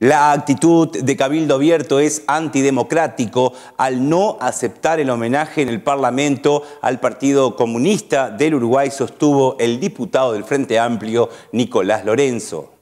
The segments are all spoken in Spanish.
La actitud de Cabildo Abierto es antidemocrático al no aceptar el homenaje en el Parlamento al Partido Comunista del Uruguay, sostuvo el diputado del Frente Amplio, Nicolás Lorenzo.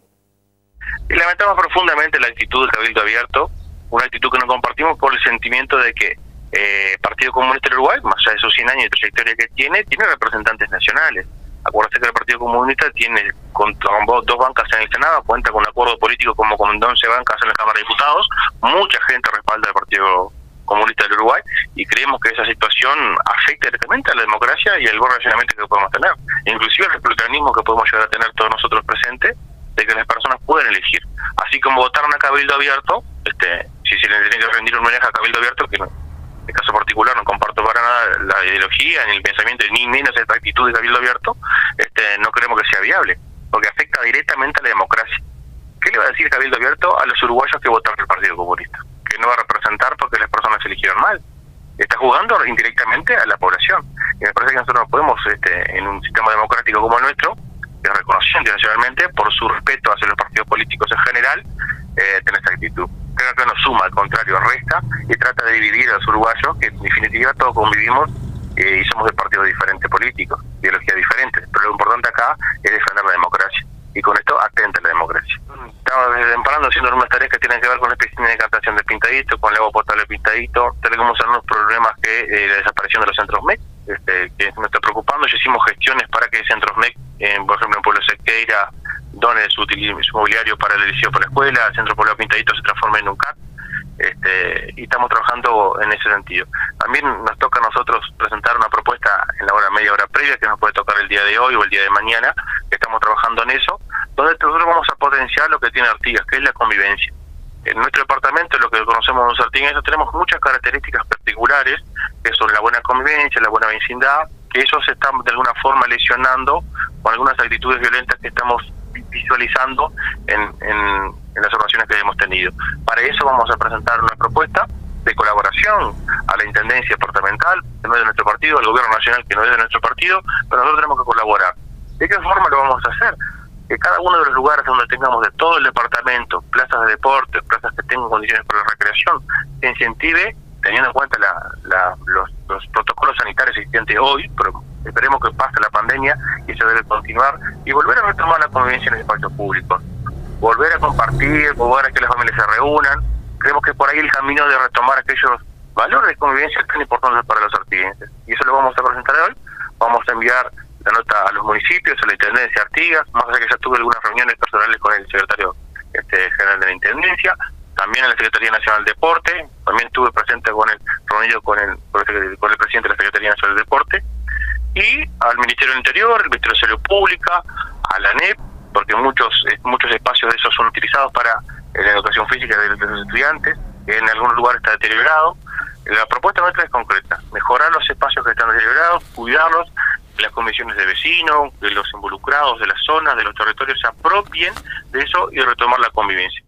Lamentamos profundamente la actitud de Cabildo Abierto, una actitud que no compartimos por el sentimiento de que el eh, Partido Comunista del Uruguay, más allá de sus 100 años de trayectoria que tiene, tiene representantes nacionales. Acuérdate que el Partido Comunista tiene con, dos bancas en el Senado, cuenta con un acuerdo político como con 11 bancas en la Cámara de Diputados, mucha gente respalda al Partido Comunista del Uruguay y creemos que esa situación afecta directamente a la democracia y al buen relacionamiento que podemos tener, inclusive el republicanismo que podemos llegar a tener todos nosotros presentes, de que las personas pueden elegir. Así como votaron a Cabildo Abierto, este, si se le tiene que rendir un homenaje a Cabildo Abierto, que en el caso particular no comparto para nada la ideología, ni el pensamiento, ni menos esta actitud de Cabildo Abierto, este, no creemos que sea viable, porque afecta directamente a la democracia. ¿Qué le va a decir Cabildo Abierto a los uruguayos que votaron el Partido Comunista? Que no va a representar porque las personas se eligieron mal. Está jugando indirectamente a la población. Y me parece que nosotros no podemos, este, en un sistema democrático como el nuestro, que es internacionalmente por su respeto hacia los partidos políticos en general, eh, tener esta actitud. Que no suma, al contrario, resta y trata de dividir a los uruguayos, que en definitiva todos convivimos eh, y somos de partidos diferentes políticos, ideologías diferentes, pero lo importante acá es defender la democracia. Y con esto atenta la democracia. Estamos desde haciendo algunas tareas que tienen que ver con la piscina de captación de pintadito, con el agua potable pintadito, tenemos algunos problemas que eh, la desaparición de los centros MEC, este, que nos está preocupando, ya hicimos gestiones para que centros MEC, por ejemplo en Pueblo Sequeira, done su, su mobiliario para el liceo por la escuela, el centro poblado pintadito se transforme en un CAT, este, y estamos trabajando en ese sentido. También nos toca a nosotros presentar una propuesta en la hora media hora previa que nos puede tocar el día de hoy o el día de mañana, que estamos trabajando en eso, donde nosotros vamos a potenciar lo que tiene Artigas, que es la convivencia. En nuestro departamento, lo que conocemos los artigueños, tenemos muchas características particulares, que son la buena convivencia, la buena vecindad, que eso se está de alguna forma lesionando con algunas actitudes violentas que estamos visualizando en, las ocasiones que hemos tenido. Para eso vamos a presentar una propuesta de colaboración a la Intendencia Departamental, que no es de nuestro partido, al Gobierno Nacional, que no es de nuestro partido, pero nosotros tenemos que colaborar. ¿De qué forma lo vamos a hacer? Que cada uno de los lugares donde tengamos de todo el departamento, plazas de deporte, plazas que tengan condiciones para la recreación, se incentive, teniendo en cuenta la, los protocolos sanitarios existentes hoy, pero esperemos que pase la pandemia y eso debe continuar, y volver a retomar la convivencia en el espacio público volver a compartir, volver a que las familias se reúnan. Creemos que por ahí el camino de retomar aquellos valores de convivencia tan importantes para los artiguenses. Y eso lo vamos a presentar hoy. Vamos a enviar la nota a los municipios, a la Intendencia Artigas, más allá que ya tuve algunas reuniones personales con el secretario este, general de la Intendencia, también a la Secretaría Nacional del Deporte, también estuve presente con el reunido con el, con el presidente de la Secretaría Nacional del Deporte, y al Ministerio del Interior, el Ministerio de Salud Pública, a la NEP, porque muchos eh, muchos espacios de esos son utilizados para eh, la educación física de, los estudiantes, en algunos lugares está deteriorado. La propuesta nuestra es concreta, mejorar los espacios que están deteriorados, cuidarlos, que las comisiones de vecinos, de los involucrados de la zona, de los territorios se apropien de eso y retomar la convivencia.